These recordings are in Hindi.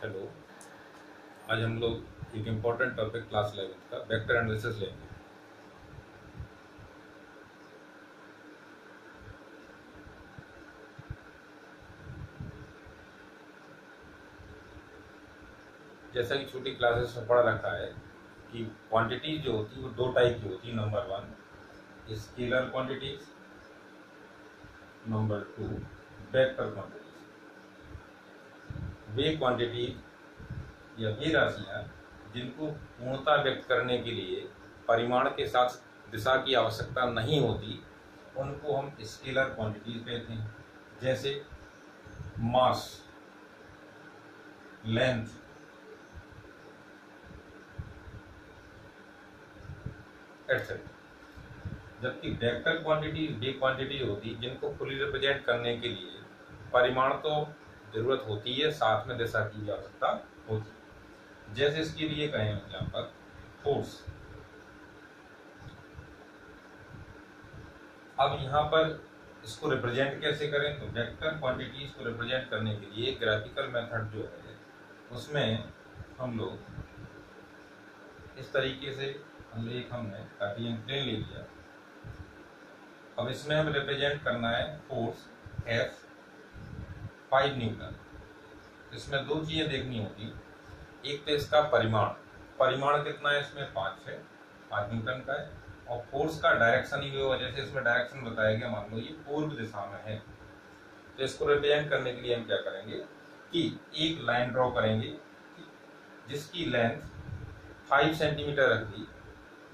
हेलो आज हम लोग एक इंपॉर्टेंट टॉपिक क्लास इलेवेंथ का वेक्टर एनालिसिस लेंगे जैसा कि छोटी क्लासेस में पढ़ रखा है कि क्वांटिटी जो होती है, वो दो टाइप की होती है number one scalar quantities number two vector quantities वे क्वांटिटी या वे राशियाँ जिनको पूर्णता व्यक्त करने के लिए परिमाण के साथ दिशा की आवश्यकता नहीं होती, उनको हम स्केलर क्वांटिटीज कहते हैं। जैसे मास लेंथ एटसेट्रा जबकि वेक्टर क्वांटिटी वे क्वांटिटी होती, जिनको फुली रिप्रेजेंट करने के लिए परिमाण तो ज़रूरत होती है, साथ में दिशा की आवश्यकता होती है। जैसे इसके लिए कहें यहाँ पर फोर्स अब यहाँ पर इसको रिप्रेजेंट कैसे करें? तो वेक्टर क्वांटिटीज को रिप्रेजेंट करने के लिए ग्राफिकल मेथड जो है, उसमें हम लोग इस तरीके से हम एक हमने कार्टियन प्लेन ले लिया। अब इसमें हम रिप्रेजेंट करना है फोर्स एफ़ फाइव न्यूटन इसमें दो चीज़ें देखनी होगी एक तो इसका परिमाण। परिमाण कितना है? इसमें पाँच है। पाँच न्यूटन का है। और फोर्स का डायरेक्शन ही होगा जैसे इसमें डायरेक्शन बताया गया। मान लो ये पूर्व दिशा में है। तो इसको रिप्रेजेंट करने के लिए हम क्या करेंगे? कि एक लाइन ड्रॉ करेंगे। जिसकी लेंथ फाइव सेंटीमीटर रख दी।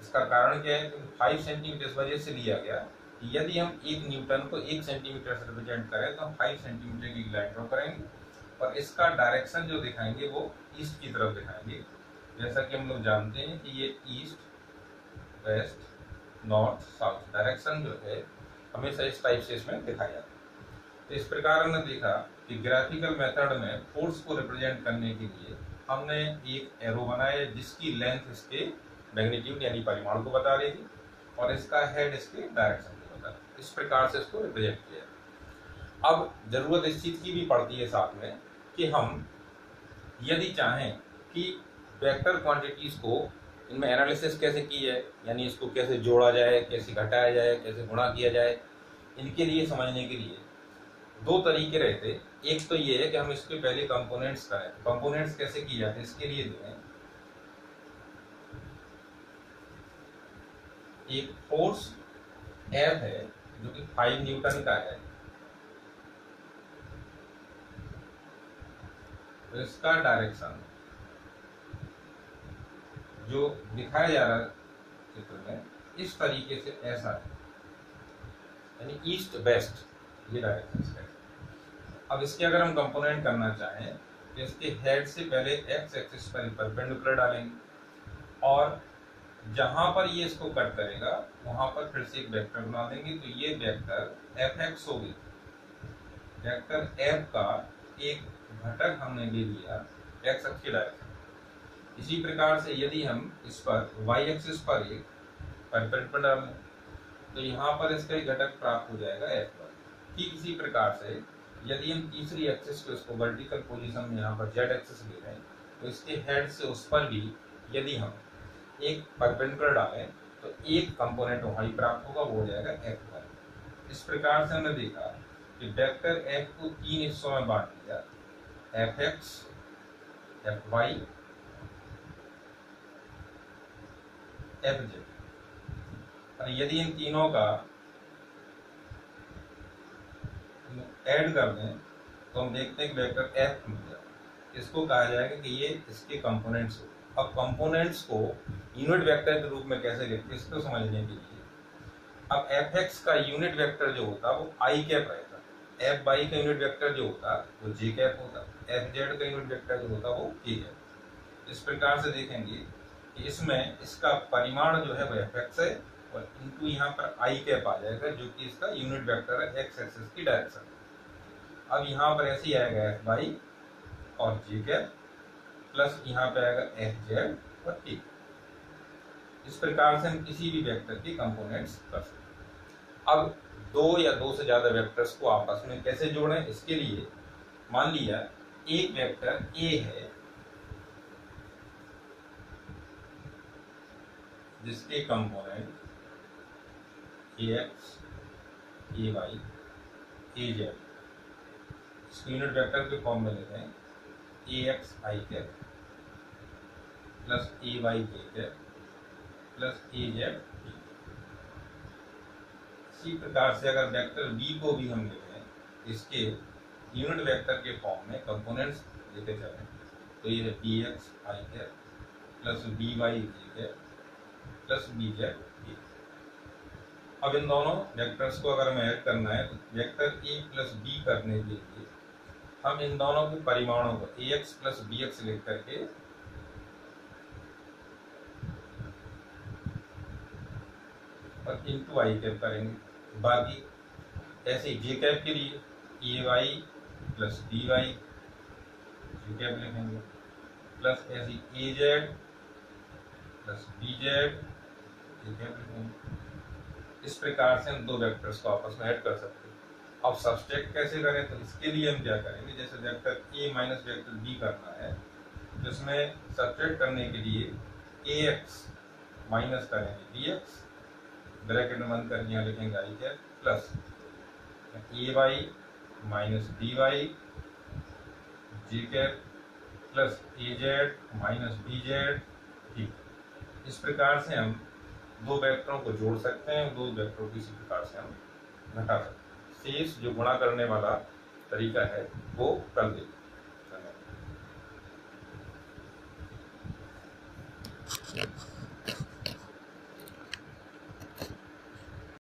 इसका कारण क्या है? क्योंकि फाइव सेंटीमीटर इस वजह से लिया गया यदि हम एक न्यूटन को एक सेंटीमीटर से रिप्रेजेंट करें तो हम फाइव सेंटीमीटर की लाइन ड्रॉ करेंगे और इसका डायरेक्शन जो दिखाएँगे वो ईस्ट की तरफ़ दिखाएँगे। जैसा कि हम लोग जानते हैं कि ये east west north south direction जो है, हमेशा इस टाइप से इसमें दिखाया जाता है। तो इस प्रकार हमने देखा कि ग्राफिकल मेथड में फोर्स को रिप्रेजेंट करने के लिए हमने एक एरो बनाया जिसकी लेंथ इसके मैग्नीट्यूड यानी परिमाण को बता रही थी और इसका हेड इसके डायरेक्शन को बता इस प्रकार से इसको रिप्रेजेंट किया। अब ज़रूरत इस चीज़ की भी पड़ती है साथ में कि हम यदि चाहें कि वेक्टर क्वांटिटीज को इनमें एनालिसिस कैसे की जाए, यानी इसको कैसे जोड़ा जाए, कैसे घटाया जाए, कैसे गुणा किया जाए, इनके लिए, समझने के लिए दो तरीके रहते। एक तो ये है कि हम इसके पहले कंपोनेंट्स करें कंपोनेंट्स कैसे किए जाते हैं, इसके लिए जो है एक फोर्स एफ़ है, जो कि फाइव न्यूटन का है। तो इसका डायरेक्शन जो दिखाया जा रहा चित्र में, इस तरीके से ऐसा है। यानी ईस्ट वेस्ट ये डायरेक्शन है। अब इसके अगर हम कंपोनेंट करना चाहें तो इसके हेड से पहले एक्स एक्सिस पर परपेंडिकुलर डालेंगे और जहाँ पर ये इसको कट करेगा, वहाँ पर फिर से एक वेक्टर बना देंगे तो ये वेक्टर एफ़ एक्स होगी। वेक्टर एफ़ का एक घटक हमने ले लिया एक्स अक्ष डायरेक्शन इसी प्रकार से यदि हम इस पर वाई एक्सिस पर एक परपेंडिकुलर तो यहाँ पर इसका एक घटक प्राप्त हो जाएगा एफ़ पर। ठीक इसी प्रकार से यदि हम तीसरी एक्सिस को इसको वर्टिकल पोजीशन में यहाँ पर जेड एक्सिस ले रहे हैं तो इसके हेड से उस पर भी यदि हम एक परपेंडिकुलर डालें तो एक कंपोनेंट वहाँ ही प्राप्त होगा वो हो जाएगा एफ़ वाई इस प्रकार से हमने देखा कि वेक्टर एफ़ को तीन हिस्सों में बांट दिया। F X F Y F Z और यदि इन तीनों का ऐड कर दें तो हम देखते हैं कि वेक्टर एफ़ मिल जाए इसको कहा जाएगा कि ये इसके कंपोनेंट्स हो अब कंपोनेंट्स को यूनिट वेक्टर के रूप में कैसे लिखते इसको समझने के लिए। अब एफ़ एक्स का यूनिट वेक्टर जो होता वो आई कैप रहता एफ़ वाई का यूनिट वेक्टर जो होता वो जे कैप होता एफ़ जेड का यूनिट वेक्टर जो होता वो के कैप इस प्रकार से देखेंगे कि इसमें इसका परिमाण जो है, वो एफ़ एक्स है और इनटू यहाँ पर आई कैप आ जाएगा, जो कि इसका यूनिट वेक्टर है एक्स एक्सिस की डायरेक्शन अब यहाँ पर ऐसे ही आएगा एफ़ वाई और जे कैप प्लस यहाँ पे आएगा एफ़ जेड और टी इस प्रकार से हम किसी भी वेक्टर के कंपोनेंट्स कर सकते हैं। अब दो या दो से ज़्यादा वेक्टर्स को आपस में कैसे जोड़ें? इसके लिए मान लिया, एक वेक्टर ए है, जिसके component A X, A Y, A Z. इसको वेक्टर के फॉर्म में लेते हैं। A X I cap plus A Y J cap plus A Z इसी प्रकार से अगर वेक्टर बी को भी हम हैं इसके यूनिट वेक्टर के फॉर्म में कंपोनेंट्स लेते चलें तो ये है B X I cap plus B Y J cap plus B Z अब इन दोनों वेक्टर्स को अगर हमें ऐड करना है तो वेक्टर ए प्लस बी करने के लिए हम इन दोनों के परिमाणों को A X plus B X लिख करके और इंटू आई कैप करेंगे। बाकी ऐसे जे कैप के लिए A Y plus B Y J cap लिखेंगे। प्लस ऐसी A Z plus B Z J cap लिखेंगे। इस प्रकार से हम दो वेक्टर्स को आपस में ऐड कर सकते हैं। अब सब्सट्रैक्ट कैसे करें? तो इसके लिए हम क्या करेंगे? जैसे vector A minus vector B करना है जिसमें सब्सट्रैक्ट करने के लिए ए एक्स माइनस करेंगे बी एक्स ब्रैकेट में बंद करके यहाँ लिखेंगे I cap plus A Y minus B Y G cap plus A Z minus B Z G इस प्रकार से हम दो वेक्टरों को जोड़ सकते हैं, दो वेक्टरों को इसी प्रकार से हम घटा सकते हैं। शेष जो गुणा करने वाला तरीका है वो कर दे। धन्यवाद।